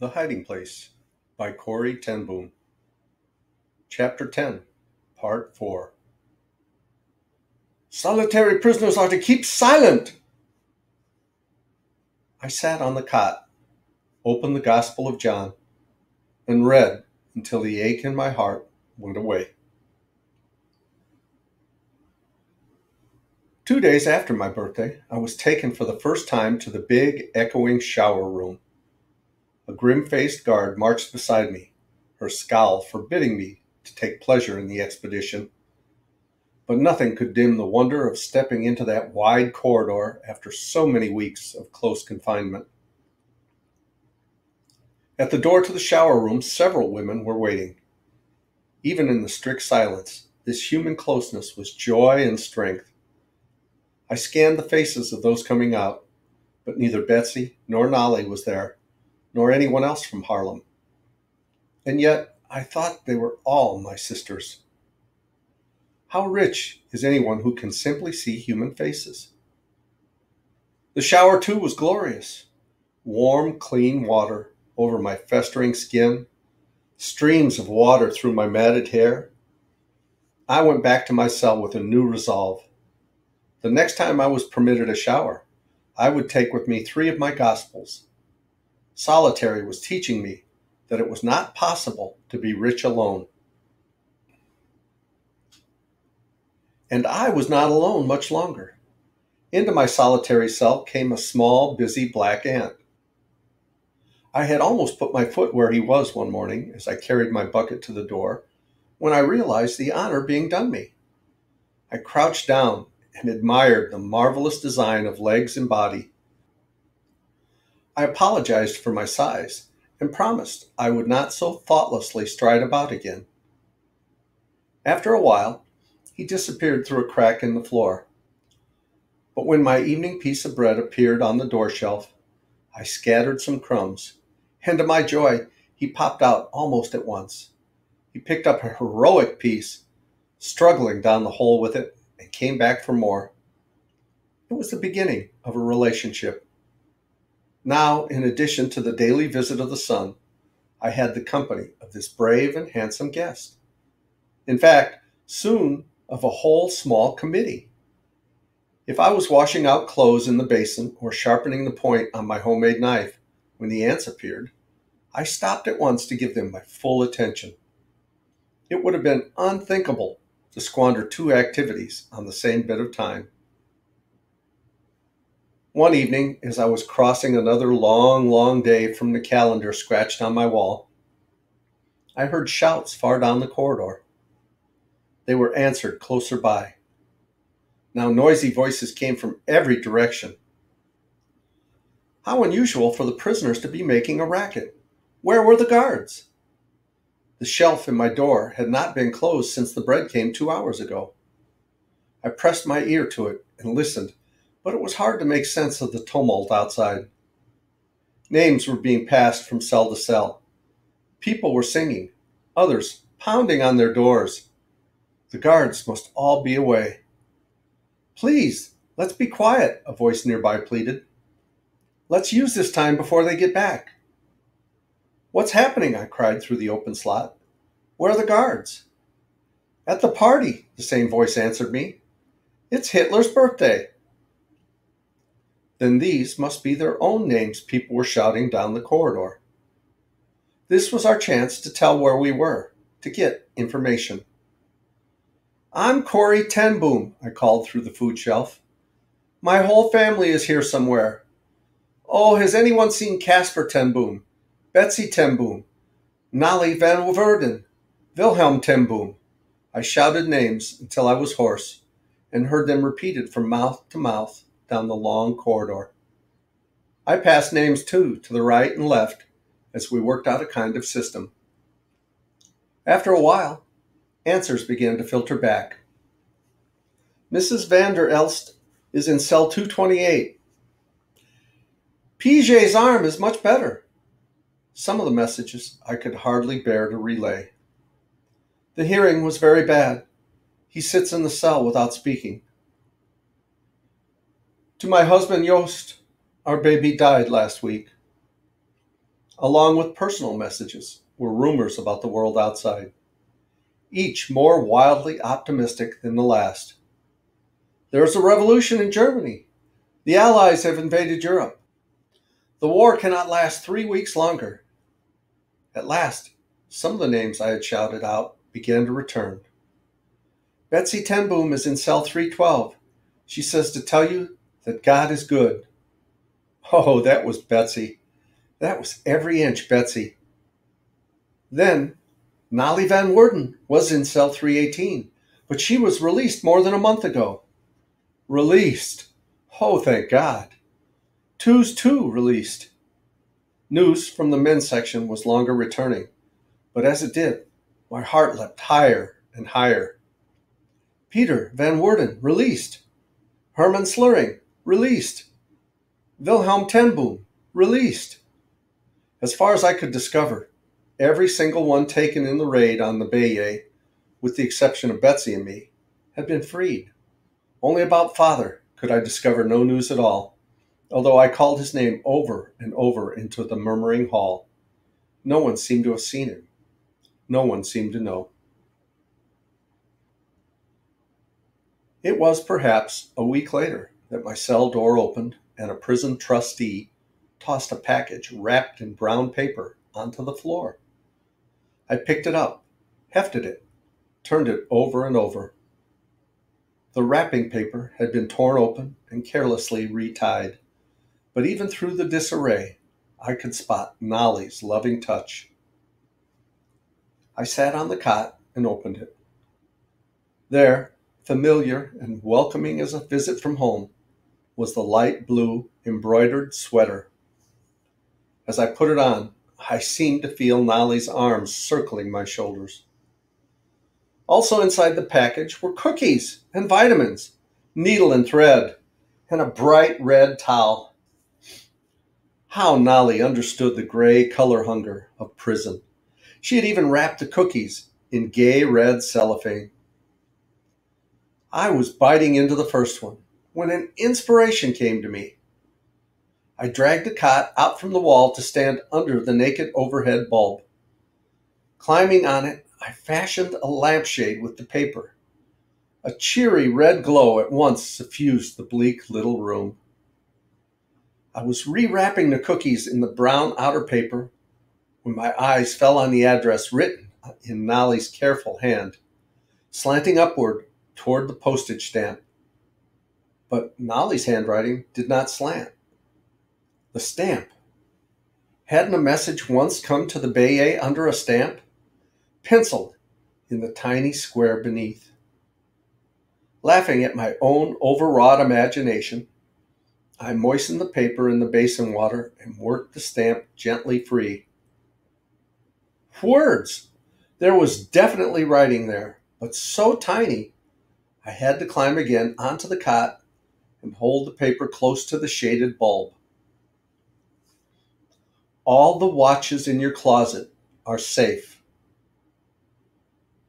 The Hiding Place by Corrie ten Boom. Chapter 10, Part 4. Solitary prisoners are to keep silent. I sat on the cot, opened the Gospel of John, and read until the ache in my heart went away. Two days after my birthday, I was taken for the first time to the big, echoing shower room. A grim faced guard marched beside me, her scowl forbidding me to take pleasure in the expedition. But nothing could dim the wonder of stepping into that wide corridor after so many weeks of close confinement. At the door to the shower room, several women were waiting. Even in the strict silence, this human closeness was joy and strength. I scanned the faces of those coming out, but neither Betsie nor Nollie was there, nor anyone else from Haarlem. And yet I thought they were all my sisters. How rich is anyone who can simply see human faces? The shower, too, was glorious. Warm, clean water over my festering skin, streams of water through my matted hair. I went back to my cell with a new resolve. The next time I was permitted a shower, I would take with me three of my Gospels. Solitary was teaching me that it was not possible to be rich alone. And I was not alone much longer. Into my solitary cell came a small, busy black ant. I had almost put my foot where he was one morning as I carried my bucket to the door when I realized the honor being done me. I crouched down and admired the marvelous design of legs and body. I apologized for my size and promised I would not so thoughtlessly stride about again. After a while, he disappeared through a crack in the floor. But when my evening piece of bread appeared on the door shelf, I scattered some crumbs, and to my joy, he popped out almost at once. He picked up a heroic piece, struggling down the hole with it, and came back for more. It was the beginning of a relationship. Now, in addition to the daily visit of the sun, I had the company of this brave and handsome guest. In fact, soon of a whole small committee. If I was washing out clothes in the basin or sharpening the point on my homemade knife when the ants appeared, I stopped at once to give them my full attention. It would have been unthinkable to squander two activities on the same bit of time. One evening, as I was crossing another long, long day from the calendar scratched on my wall, I heard shouts far down the corridor. They were answered closer by. Now noisy voices came from every direction. How unusual for the prisoners to be making a racket. Where were the guards? The shelf in my door had not been closed since the bread came two hours ago. I pressed my ear to it and listened but it was hard to make sense of the tumult outside. Names were being passed from cell to cell. People were singing, others pounding on their doors. The guards must all be away. Please, let's be quiet, a voice nearby pleaded. Let's use this time before they get back. What's happening? I cried through the open slot. Where are the guards? At the party, the same voice answered me. It's Hitler's birthday then these must be their own names people were shouting down the corridor. This was our chance to tell where we were, to get information. I'm Corrie ten Boom, I called through the food shelf. My whole family is here somewhere. Oh, has anyone seen Casper ten Boom, Betsie ten Boom, Nollie van Woerden, Wilhelm ten Boom? I shouted names until I was hoarse and heard them repeated from mouth to mouth down the long corridor. I passed names too to the right and left as we worked out a kind of system. After a while, answers began to filter back. Mrs. van der Elst is in cell 228. PJ's arm is much better. Some of the messages I could hardly bear to relay. The hearing was very bad. He sits in the cell without speaking. To my husband Jost, our baby died last week. along with personal messages, were rumors about the world outside, each more wildly optimistic than the last. There is a revolution in Germany. The Allies have invaded Europe. The war cannot last three weeks longer. At last, some of the names I had shouted out began to return. Betsie ten Boom is in cell 312. She says to tell you that God is good. Oh, that was Betsie. That was every inch Betsie. Then, Nollie Van Woerden was in cell 318, but she was released more than a month ago. Released. Oh, thank God. Toos two released. News from the men's section was longer returning, but as it did, my heart leapt higher and higher. Peter Van Woerden released. Herman Sluring released. Wilhelm ten Boom released. As far as I could discover, every single one taken in the raid on the Beje, with the exception of Betsie and me, had been freed. Only about father could I discover no news at all, although I called his name over and over into the murmuring hall. No one seemed to have seen him. No one seemed to know. It was perhaps a week later that my cell door opened and a prison trustee tossed a package wrapped in brown paper onto the floor. I picked it up, hefted it, turned it over and over. The wrapping paper had been torn open and carelessly retied, but even through the disarray, I could spot Nollie's loving touch. I sat on the cot and opened it. There, familiar and welcoming as a visit from home, was the light blue embroidered sweater. As I put it on, I seemed to feel Nollie's arms circling my shoulders. Also inside the package were cookies and vitamins, needle and thread, and a bright red towel. How Nollie understood the gray color hunger of prison. She had even wrapped the cookies in gay red cellophane. I was biting into the first one when an inspiration came to me. I dragged a cot out from the wall to stand under the naked overhead bulb. Climbing on it, I fashioned a lampshade with the paper. A cheery red glow at once suffused the bleak little room. I was rewrapping the cookies in the brown outer paper when my eyes fell on the address written in Nollie's careful hand, slanting upward toward the postage stamp. But Nollie's handwriting did not slant. The stamp. Hadn't a message once come to the Beje under a stamp? Penciled in the tiny square beneath. Laughing at my own overwrought imagination, I moistened the paper in the basin water and worked the stamp gently free. Words! There was definitely writing there, but so tiny I had to climb again onto the cot and hold the paper close to the shaded bulb. All the watches in your closet are safe.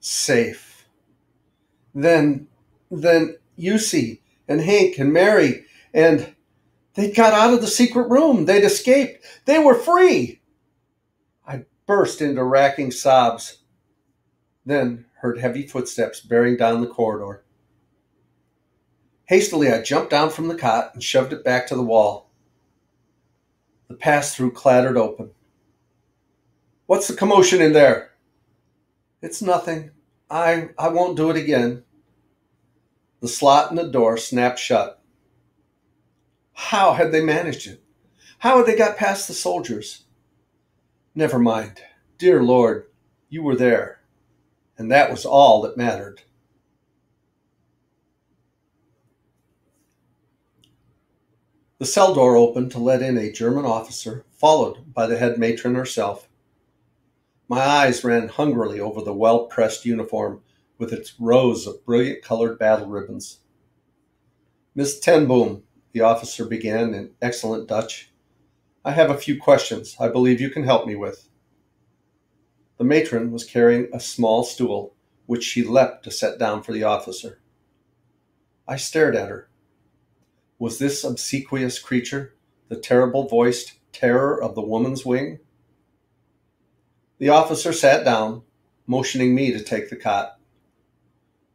Safe. Then, then Eusie and Henk and Mary and they'd got out of the secret room. They'd escaped. They were free. I burst into racking sobs, then heard heavy footsteps bearing down the corridor. Hastily, I jumped down from the cot and shoved it back to the wall. The pass through clattered open. What's the commotion in there? It's nothing. I I won't do it again. The slot in the door snapped shut. How had they managed it? How had they got past the soldiers? Never mind. Dear Lord, you were there, and that was all that mattered. The cell door opened to let in a German officer, followed by the head matron herself. My eyes ran hungrily over the well pressed uniform with its rows of brilliant colored battle ribbons. Miss ten Boom, the officer began in excellent Dutch, I have a few questions I believe you can help me with. The matron was carrying a small stool, which she leapt to set down for the officer. I stared at her. Was this obsequious creature the terrible voiced terror of the woman's wing? The officer sat down, motioning me to take the cot.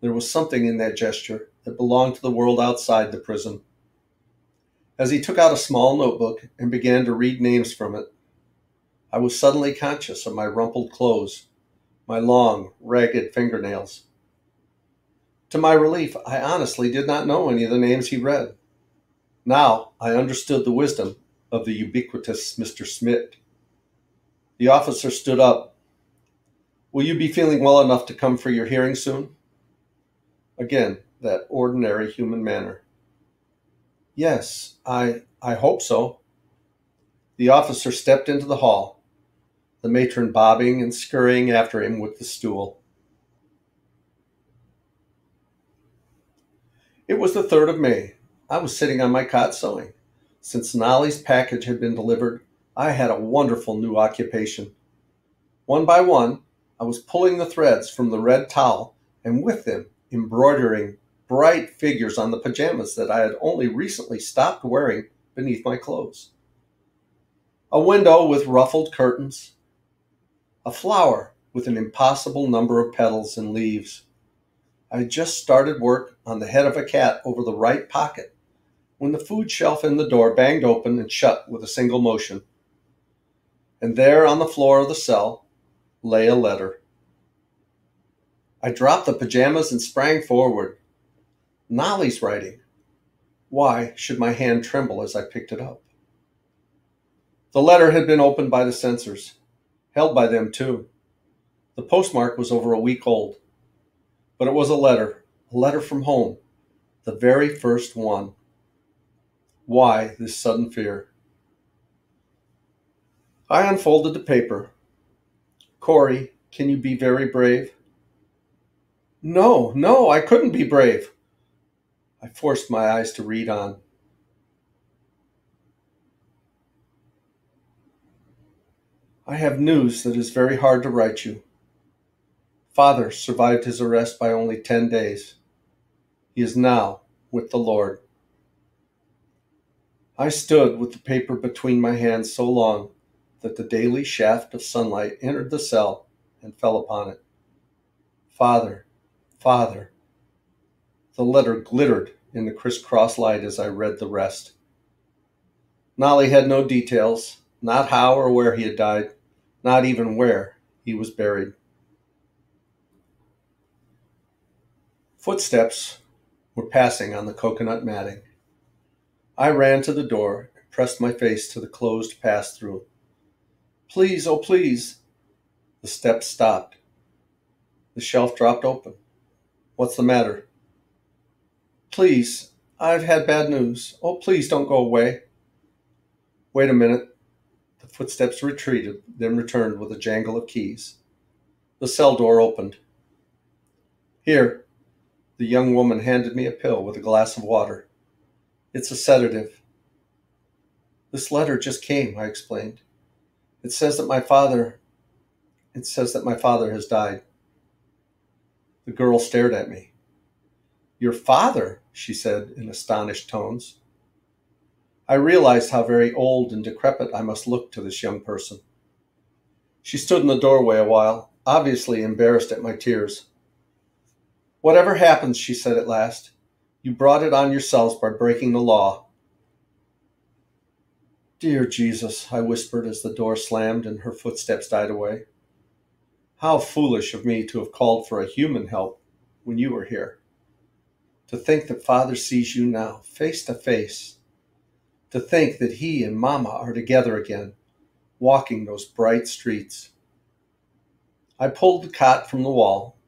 There was something in that gesture that belonged to the world outside the prison. As he took out a small notebook and began to read names from it, I was suddenly conscious of my rumpled clothes, my long, ragged fingernails. To my relief, I honestly did not know any of the names he read. Now I understood the wisdom of the ubiquitous Mr. Smith. The officer stood up. Will you be feeling well enough to come for your hearing soon? Again, that ordinary human manner. Yes, I I hope so. The officer stepped into the hall the matron bobbing and scurrying after him with the stool. It was the 3rd of May. I was sitting on my cot sewing. Since Nollie's package had been delivered, I had a wonderful new occupation. One by one, I was pulling the threads from the red towel and with them embroidering bright figures on the pajamas that I had only recently stopped wearing beneath my clothes. A window with ruffled curtains, a flower with an impossible number of petals and leaves. I had just started work on the head of a cat over the right pocket when the food shelf in the door banged open and shut with a single motion. And there on the floor of the cell lay a letter. I dropped the pajamas and sprang forward. Nollie's writing. Why should my hand tremble as I picked it up? The letter had been opened by the censors held by them too. The postmark was over a week old, but it was a letter, a letter from home, the very first one. Why this sudden fear? I unfolded the paper. Corrie, can you be very brave? No, no, I couldn't be brave. I forced my eyes to read on. I have news that is very hard to write you. Father survived his arrest by only 10 days. He is now with the Lord. I stood with the paper between my hands so long that the daily shaft of sunlight entered the cell and fell upon it. Father, Father. The letter glittered in the crisscross light as I read the rest. Nollie had no details, not how or where he had died not even where he was buried. Footsteps were passing on the coconut matting. I ran to the door and pressed my face to the closed pass through. Please, oh please. The steps stopped. The shelf dropped open. What's the matter? Please, I've had bad news. Oh, please don't go away. Wait a minute. The footsteps retreated, then returned with a jangle of keys. The cell door opened. Here, the young woman handed me a pill with a glass of water. It's a sedative. This letter just came, I explained. It says that my father it says that my father has died. The girl stared at me. Your father, she said in astonished tones. I realized how very old and decrepit I must look to this young person. She stood in the doorway a while, obviously embarrassed at my tears. Whatever happens, she said at last, you brought it on yourselves by breaking the law. Dear Jesus, I whispered as the door slammed and her footsteps died away. How foolish of me to have called for a human help when you were here. To think that Father sees you now, face to face, to think that he and Mama are together again, walking those bright streets. I pulled the cot from the wall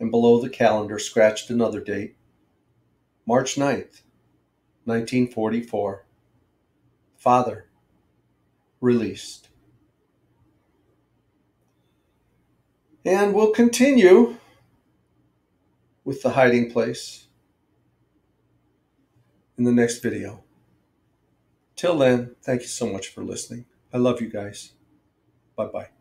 and below the calendar scratched another date March 9th, 1944. Father, released. And we'll continue with the hiding place in the next video. Till then, thank you so much for listening. I love you guys. Bye bye.